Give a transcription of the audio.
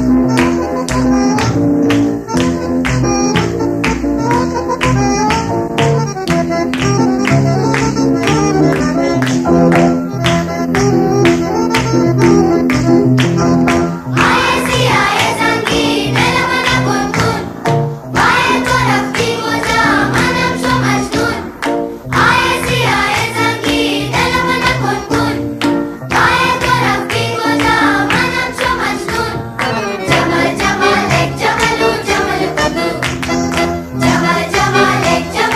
Música